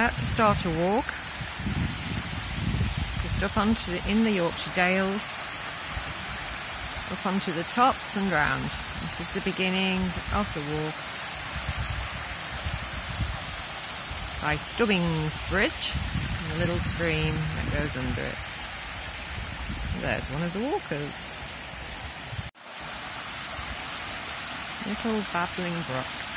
about to start a walk. Just up onto the, in the Yorkshire Dales, up onto the tops and round. This is the beginning of the walk by Stubbings Bridge, and a little stream that goes under it. There's one of the walkers. Little babbling brook.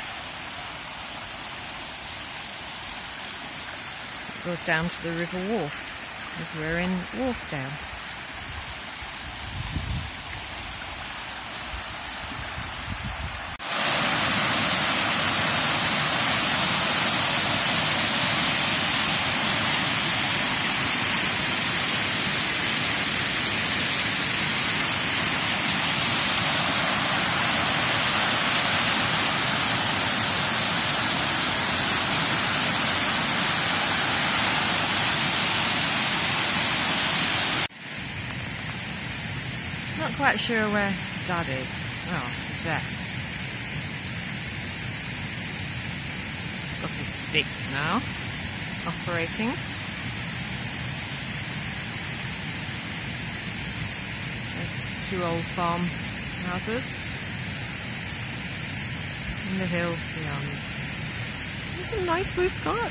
Goes down to the River Wharfe, as we're in Wharfedale. Not quite sure where Dad is. Oh, he's there. Got his sticks now, operating. There's two old farm houses. And the hill beyond. There's a nice blue sky.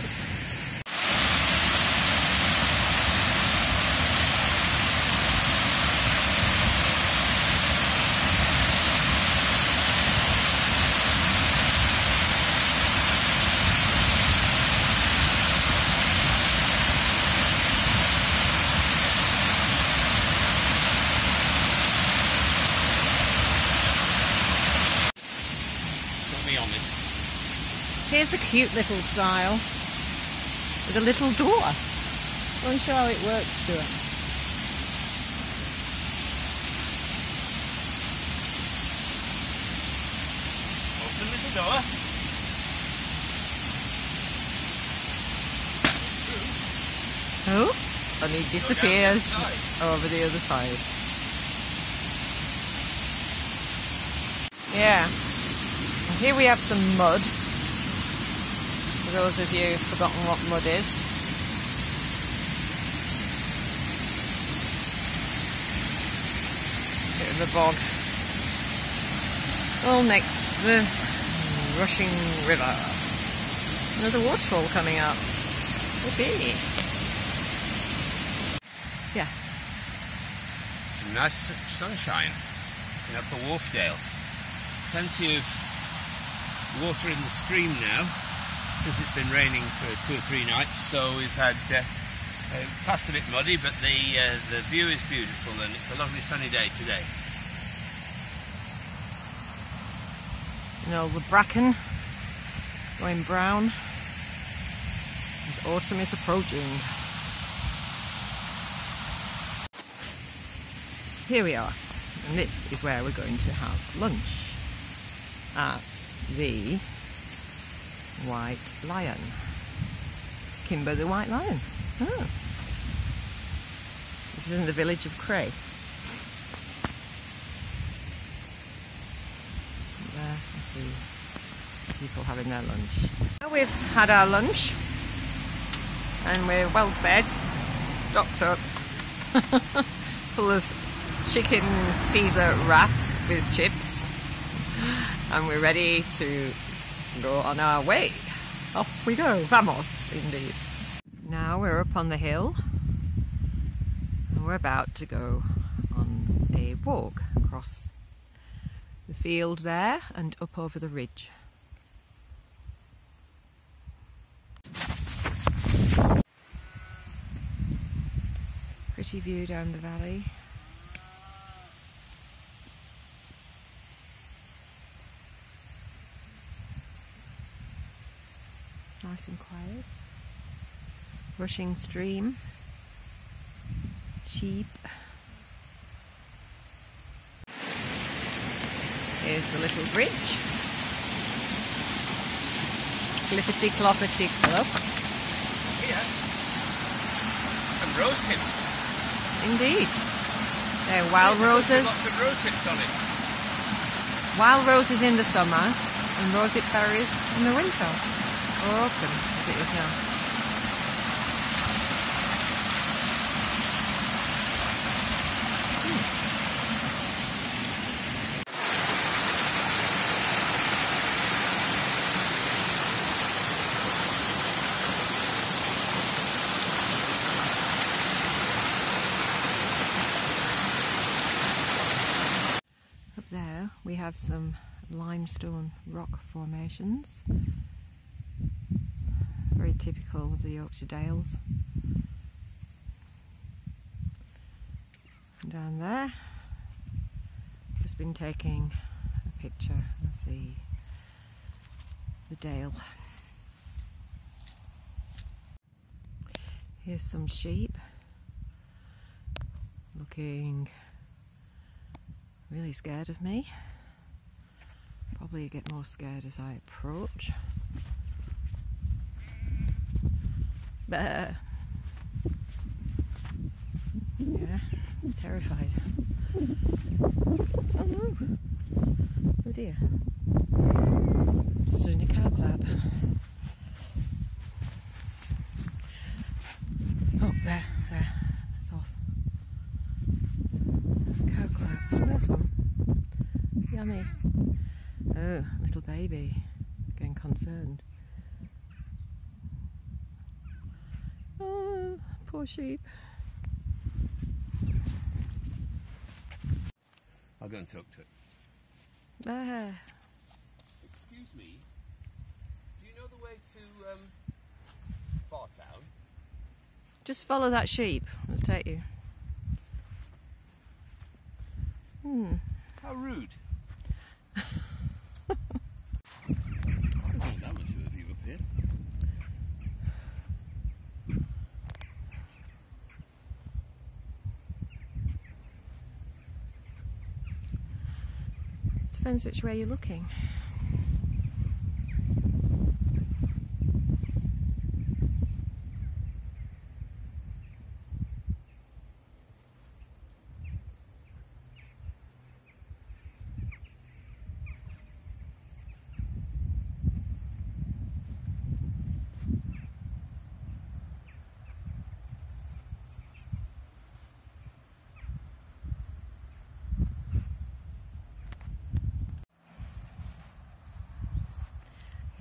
Here's a cute little stile with a little door. I want to show how it works, Stuart. Open the door. Oh, and he disappears the over the other side. Yeah. Here we have some mud. Those of you who've forgotten what mud is. Bit of a bog. All next to the rushing river. Another waterfall coming up. Whoopee. Yeah. Some nice sunshine in Upper Wharfedale. Plenty of water in the stream now since it's been raining for two or three nights. So we've had uh, uh, past a bit muddy, but the uh, the view is beautiful and it's a lovely sunny day today. You know, the bracken going brown as autumn is approaching. Here we are, and this is where we're going to have lunch at the White Lion. Kimber the White Lion. Oh. This is in the village of Cray. There, I see people having their lunch. Well, we've had our lunch and we're well fed, stocked up, full of chicken Caesar wrap with chips, and we're ready to go on our way. Off we go, vamos, indeed. Now we're up on the hill we're about to go on a walk across the field there and up over the ridge. Pretty view down the valley. Nice and quiet. Rushing stream. Sheep. Here's the little bridge. Clippity cloppity clop. Here, some rose hips. Indeed. They're wild roses. Lots of rose hips on it. Wild roses in the summer and roseate berries in the winter. It is now. Hmm. Up there we have some limestone rock formations very typical of the Yorkshire Dales. And down there, just been taking a picture of the the dale. Here's some sheep looking really scared of me. Probably get more scared as I approach. But yeah, terrified. Oh no! Oh dear. Just doing a cow clap. Oh, there, there. It's off. Cow clap. Oh, there's one. Yummy. Oh, little baby. Getting concerned. Oh, poor sheep. I'll go and talk to it. Ah, Excuse me. Do you know the way to um, Bartown? just follow that sheep. It'll take you. Hmm. How rude. There's not that much of a view up here. Depends which way you're looking.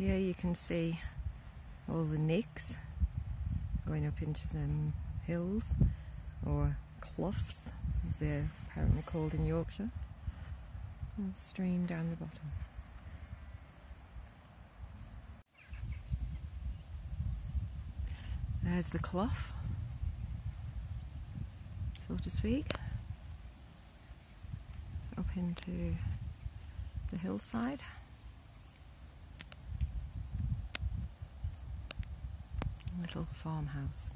Here you can see all the nicks going up into the hills or cloughs as they're apparently called in Yorkshire. And stream down the bottom. There's the clough, so to speak, up into the hillside. Little farmhouse.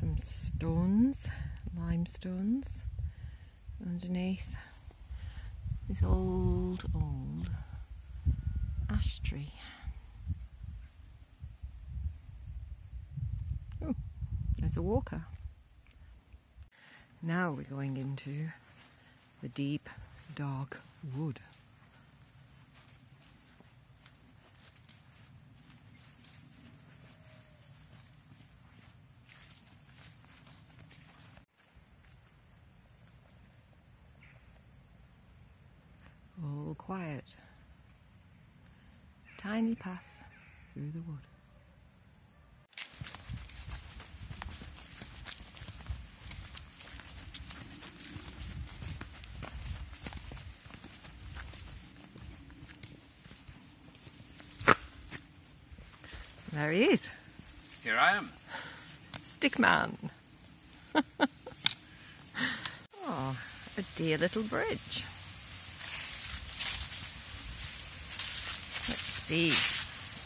Some stones, limestones underneath this old, old ash tree. Oh, there's a walker. Now we're going into the deep, dark wood. All quiet. Tiny path through the wood. There he is, Here I am. Stickman. oh, a dear little bridge. See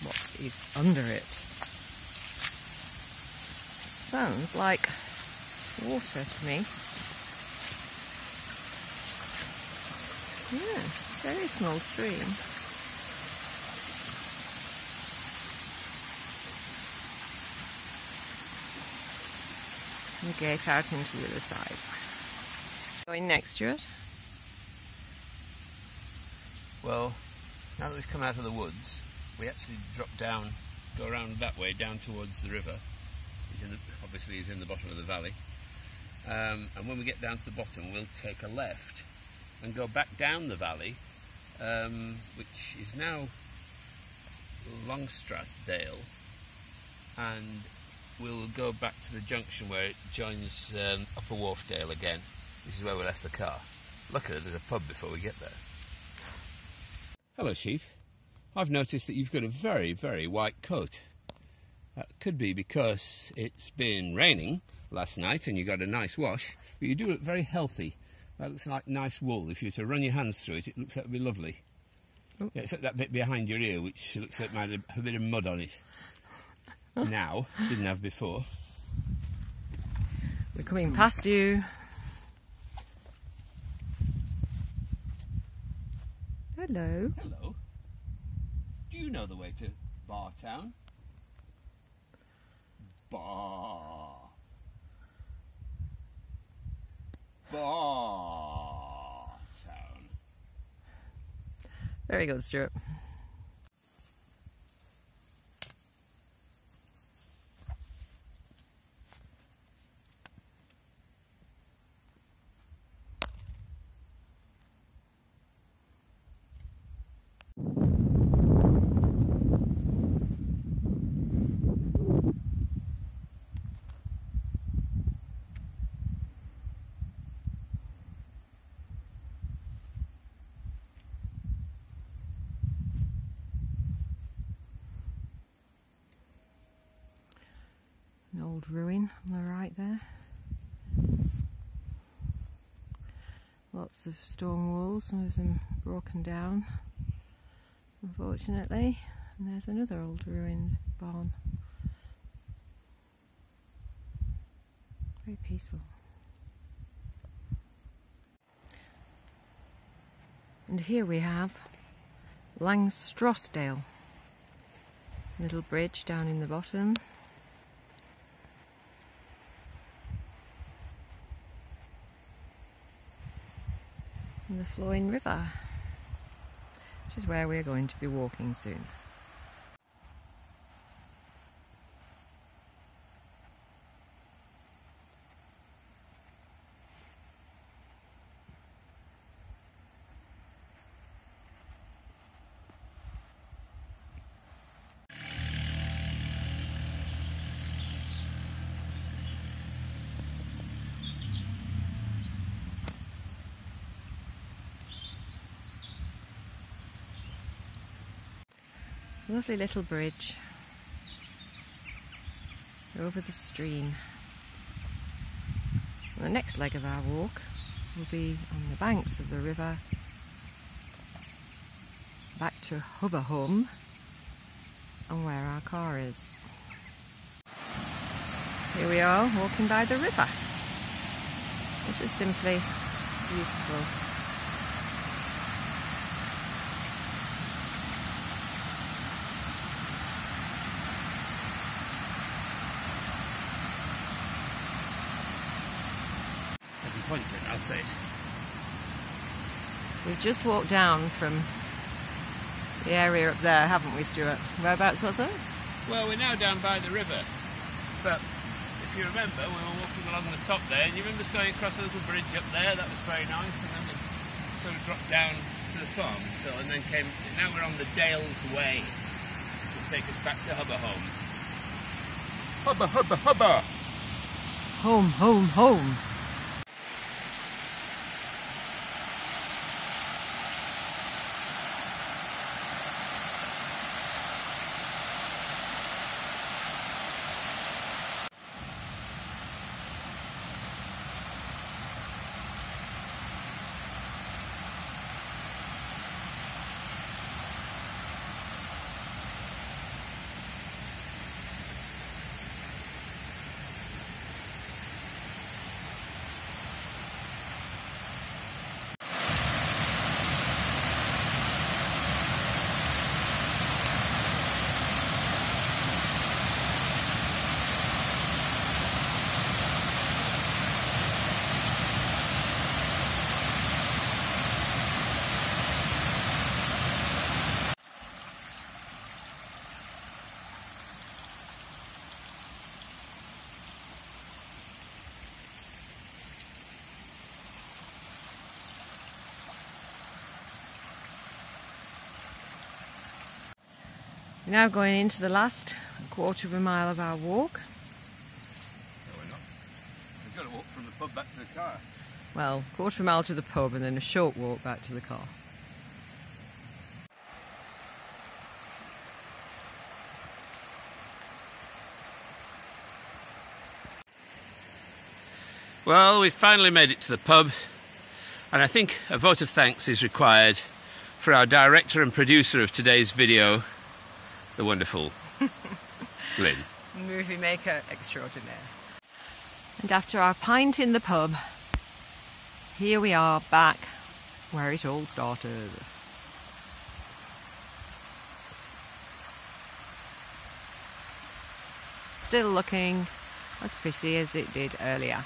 what is under it. Sounds like water to me. Yeah, very small stream. Gate out into the other side. Going next to it. Well, now that we've come out of the woods, we actually drop down, go around that way down towards the river. In the, obviously, he's in the bottom of the valley. Um, and when we get down to the bottom, we'll take a left and go back down the valley, um, which is now Langstroth Dale, and we'll go back to the junction where it joins um, Upper Wharfedale again. This is where we left the car. Luckily, there's a pub before we get there. Hello, sheep. I've noticed that you've got a very, very white coat. That could be because it's been raining last night and you got a nice wash, but you do look very healthy. That looks like nice wool. If you were to run your hands through it, it looks like it'd be lovely. Oh. Yeah, except that bit behind your ear, which looks like it might have a bit of mud on it. Oh. now, didn't have before. We're coming past you. Hello. Hello. Do you know the way to Bartown? Bar. Bartown. Very good, Stuart. Ruin on the right there. Lots of stone walls, some of them broken down, unfortunately. And there's another old ruined barn. Very peaceful. And here we have Langstrothdale. Little bridge down in the bottom. Flowing river, which is where we're going to be walking soon. Lovely little bridge over the stream. The next leg of our walk will be on the banks of the river back to Hubberholm and where our car is. Here we are walking by the river, which is simply beautiful. I can point it, I'll say it. We've just walked down from the area up there, haven't we, Stuart? Whereabouts was it? Well, we're now down by the river, but if you remember, we were walking along the top there, and you remember us going across a little bridge up there? That was very nice, and then we sort of dropped down to the farm, so, and then came, now we're on the Dales Way, which will take us back to Hubberholm. Hubba, hubba, hubba! Home, home, home. We're now going into the last quarter of a mile of our walk. No, we're not. We've got to walk from the pub back to the car. Well, quarter of a mile to the pub and then a short walk back to the car. Well, we've finally made it to the pub, and I think a vote of thanks is required for our director and producer of today's video, the wonderful Lynne. Movie maker extraordinaire. And after our pint in the pub, here we are back where it all started. Still looking as pretty as it did earlier.